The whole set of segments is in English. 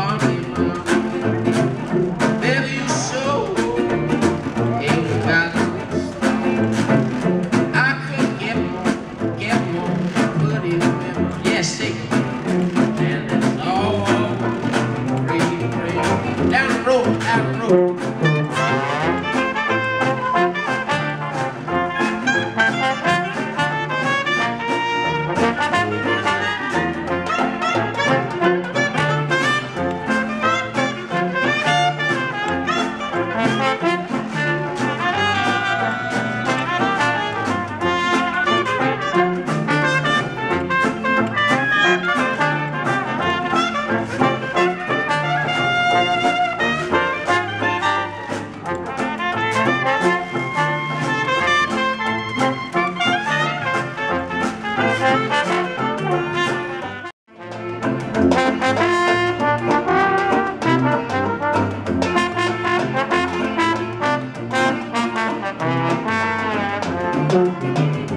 Swami Música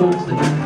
looked like